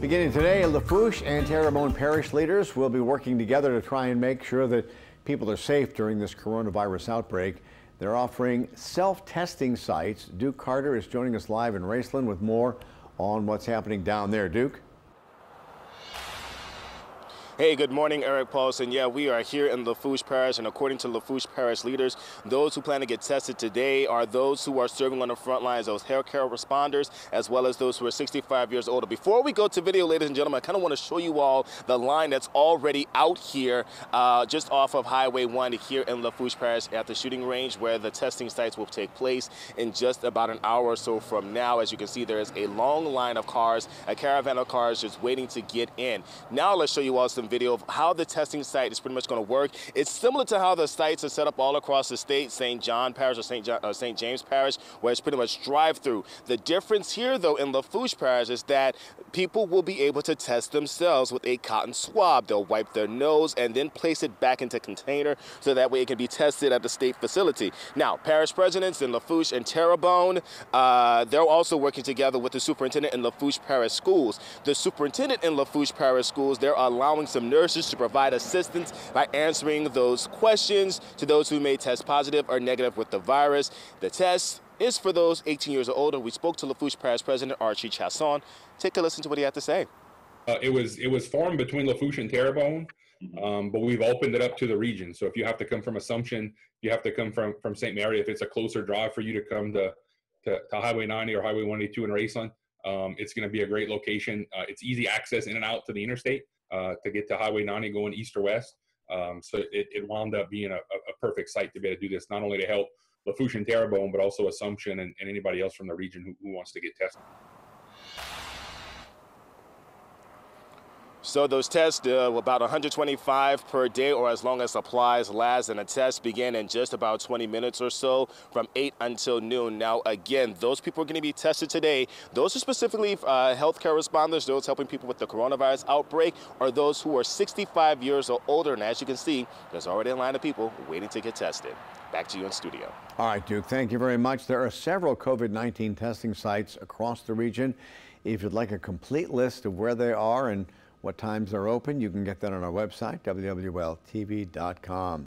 Beginning today, Lafourche and Terrebonne parish leaders will be working together to try and make sure that people are safe during this coronavirus outbreak. They're offering self-testing sites. Duke Carter is joining us live in Raceland with more on what's happening down there. Duke? Hey, good morning, Eric Paulsen. Yeah, we are here in Lafourche Parish, and according to Lafourche Parish leaders, those who plan to get tested today are those who are serving on the front lines, those healthcare responders, as well as those who are 65 years older. Before we go to video, ladies and gentlemen, I kind of want to show you all the line that's already out here, uh, just off of Highway 1 here in Lafourche Parish at the shooting range where the testing sites will take place in just about an hour or so from now. As you can see, there is a long line of cars, a caravan of cars just waiting to get in. Now let's show you all some video of how the testing site is pretty much going to work. It's similar to how the sites are set up all across the state, St. John Parish or St. uh, St. James Parish, where it's pretty much drive-through. The difference here, though, in Lafourche Parish is that people will be able to test themselves with a cotton swab. They'll wipe their nose and then place it back into container so that way it can be tested at the state facility. Now, parish presidents in Lafourche and Terrebonne, uh, they're also working together with the superintendent in Lafourche Parish Schools. The superintendent in Lafourche Parish Schools, they're allowing some nurses to provide assistance by answering those questions to those who may test positive or negative with the virus. The test is for those 18 years or older. We spoke to Lafourche Parish President Archie Chaisson. Take a listen to what he had to say. Uh, it was it was formed between Lafourche and Terrebonne, mm-hmm. um, but we've opened it up to the region. So if you have to come from Assumption, you have to come from from St. Mary. If it's a closer drive for you to come to to, to Highway 90 or Highway 182 in Raceland, um, it's going to be a great location. Uh, it's easy access in and out to the interstate uh, to get to Highway 90 going east or west. Um, so it, it wound up being a, a, perfect site to be able to do this, not only to help Lafourche and Terrebonne, but also Assumption and, and anybody else from the region who, who wants to get tested. So those tests, uh, about 125 per day or as long as supplies last, and the tests begin in just about 20 minutes or so from 8 until noon. Now, again, those people are going to be tested today. Those are specifically uh, healthcare responders, those helping people with the coronavirus outbreak, or those who are 65 years or older. And as you can see, there's already a line of people waiting to get tested. Back to you in studio. All right, Duke, thank you very much. There are several COVID-19 testing sites across the region. If you'd like a complete list of where they are and what times they're open. You can get that on our website, WWLTV.com.